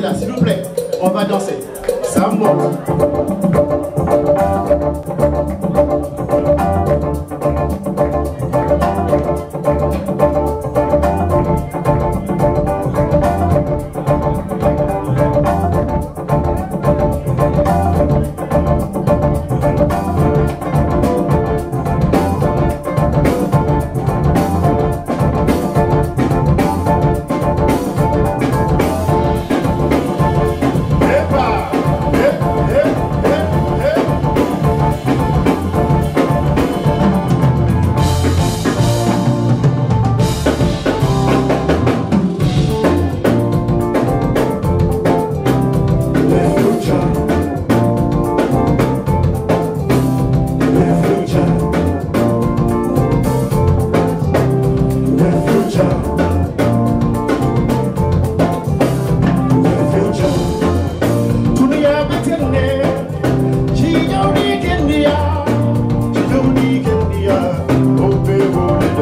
là, s'il vous plaît. On va danser. Ça.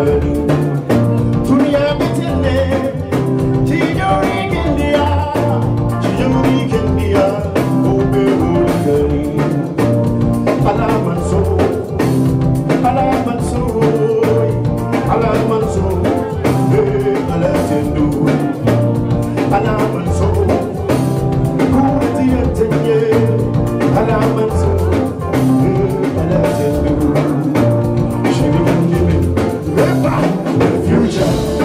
burning Hallelujah.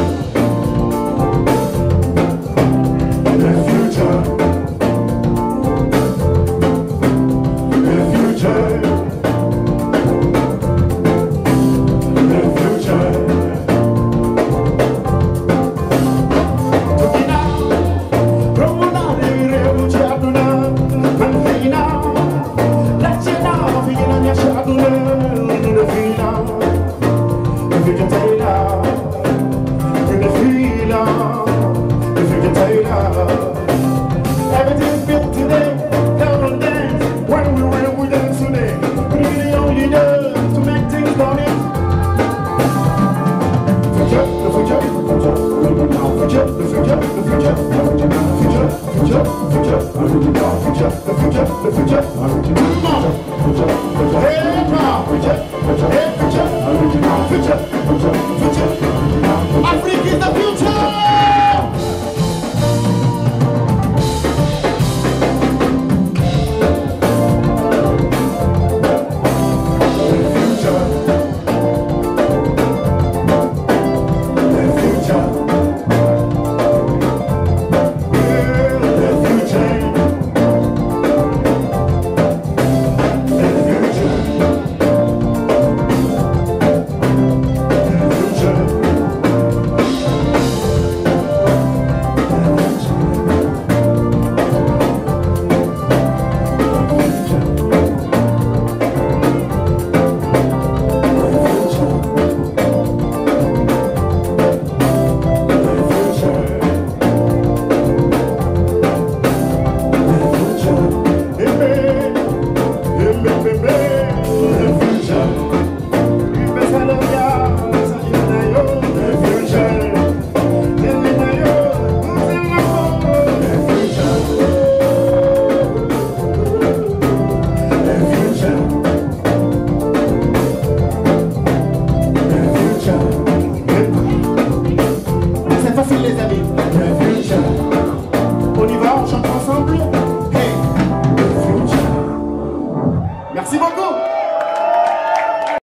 the future.